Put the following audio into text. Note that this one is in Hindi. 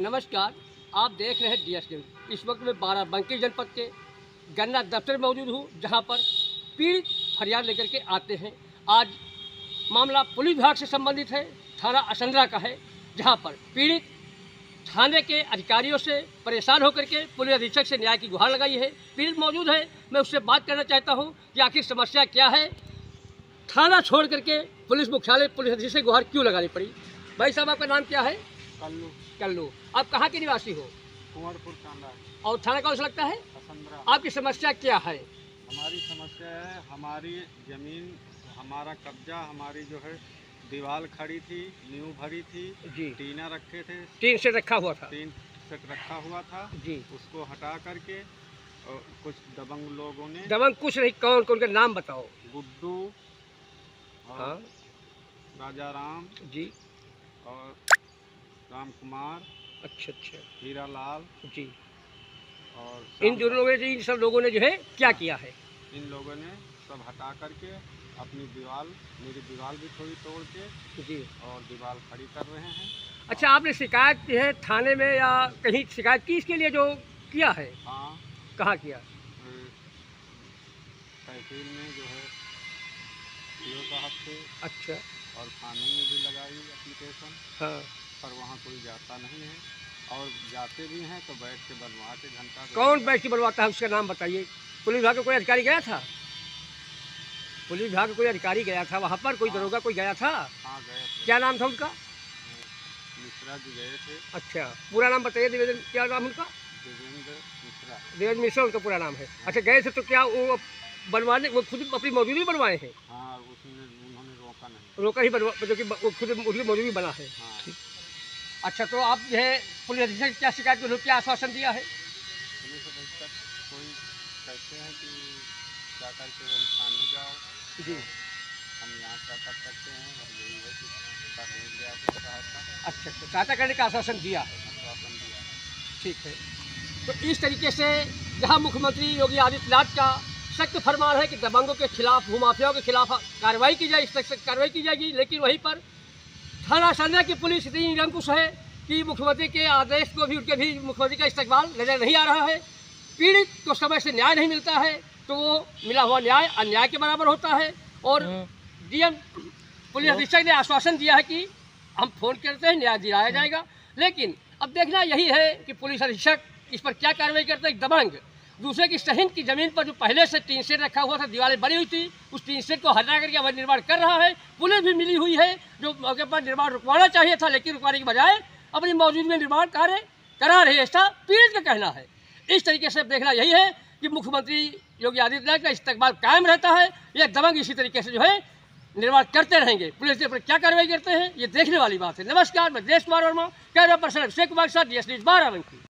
नमस्कार, आप देख रहे हैं डीएस न्यूज़ इस वक्त मैं बाराबंकी जनपद के गन्ना दफ्तर मौजूद हूँ, जहाँ पर पीड़ित फरियाद लेकर के आते हैं। आज मामला पुलिस विभाग से संबंधित है, थाना असंद्रा का है, जहाँ पर पीड़ित थाने के अधिकारियों से परेशान होकर के पुलिस अधीक्षक से न्याय की गुहार लगाई है। पीड़ित मौजूद है, मैं उससे बात करना चाहता हूँ कि आखिर समस्या क्या है। थाना छोड़ करके पुलिस मुख्यालय पुलिस अधीक्षक गुहार क्यों लगानी पड़ी? भाई साहब, आपका नाम क्या है? कल्लू। कल्लू। आप कहाँ के निवासी हो? कुंवरपुर कांडा और थाना कौन सा लगता है? आपकी समस्या क्या है? हमारी समस्या है हमारी ज़मीन हमारा कब्जा हमारी जो है दीवार खड़ी थी नींव भरी थी जी। टीना रखे थे। तीन से रखा हुआ था? तीन से रखा हुआ था। जी। उसको हटा करके और कुछ दबंग लोगों ने दबंग कुछ नहीं कौन कौन के नाम बताओ। गुड्डू हाँ। राजा राम जी। और राम कुमार अच्छा अच्छा। हीरा लाल जी। और इन दोनों लोगों ने इन सब लोगों ने जो है क्या किया है? इन लोगों ने सब हटा करके अपनी दीवार मेरी दीवार भी थोड़ी तोड़ के जी। और दीवार खड़ी कर रहे हैं। अच्छा आपने शिकायत की है थाने में या कहीं शिकायत की इसके लिए जो किया है? हाँ। कहाँ किया? तहसील में जो है साहब से अच्छा। और थाने में भी लगाई एप्लीकेशन हाँ। पर वहाँ कोई जाता नहीं है और जाते भी हैं तो बैठ के बनवा के घंटा कौन बैठ के बनवाता है उसका नाम बताइए। पुलिस विभाग का कोई अधिकारी गया था? पुलिस विभाग का कोई अधिकारी गया था? वहाँ पर कोई हाँ। दरोगा कोई गया था? हाँ थे। क्या नाम था उनका? मिश्रा जी गए थे। अच्छा पूरा नाम बताइए देवेंद्र क्या नाम उनका? देवेंद्र मिश्रा। देवेंद्र मिश्रा उनका पूरा नाम है। अच्छा गए थे तो क्या वो बनवाने वो खुद अपनी मौजूदगी बनवाए हैं? हाँ उसने उन्होंने रोका नहीं। रोका ही बनवा जो कि वो खुद उनकी मौजूदगी बना है। हाँ। अच्छा तो आप जो है पुलिस अधीक्षक क्या शिकायत को क्या आश्वासन दिया है? पुलिस अधीक्षक कोई कहते हैं कि क्या करके थाने जाओ। जी। हम यहाँ क्या कर सकते हैं और यही है कि अच्छा अच्छा सहायता करने का आश्वासन दिया। है आश्वासन दिया। ठीक है। तो इस तरीके से जहाँ मुख्यमंत्री योगी आदित्यनाथ का सख्त फरमान है कि दबंगों के खिलाफ भूमाफियाओं के खिलाफ कार्रवाई की जाए सख्त सख्त कार्रवाई की जाएगी लेकिन वहीं पर थाना संध्या की पुलिस इतनी निरंकुश है कि मुख्यमंत्री के आदेश को भी उनके भी मुख्यमंत्री का इस्तेमाल नज़र नहीं आ रहा है। पीड़ित को समय से न्याय नहीं मिलता है तो वो मिला हुआ न्याय अन्याय के बराबर होता है और डीएम पुलिस अधीक्षक ने आश्वासन दिया है कि हम फ़ोन करते हैं न्याय दिलाया जाएगा। लेकिन अब देखना यही है कि पुलिस अधीक्षक इस पर क्या कार्रवाई करते हैं दबंग। दूसरे की सहिंद की ज़मीन पर जो पहले से टीन सेट रखा हुआ था, दीवारें बनी हुई थी, उस टीन सेट को हटा करके अवैध निर्माण कर रहा है। पुलिस भी मिली हुई है, जो मौके पर निर्माण रुकवाना चाहिए था, लेकिन रुकवाने के बजाय अपनी मौजूदगी में निर्माण कार्य करा रही है। ऐसा पीड़ित का कहना है। इस तरीके से देखना यही है कि मुख्यमंत्री योगी आदित्यनाथ का इस्तेमाल कायम रहता है, ये दबंग इसी तरीके से जो है निर्माण करते रहेंगे। पुलिस के ऊपर क्या कार्रवाई करते हैं, ये देखने वाली बात है। नमस्कार, मैं देश कुमार वर्मा, कैमरा पर्सन अभिषेक कुमार के साथ डी एस न्यूज़ बाराबंकी।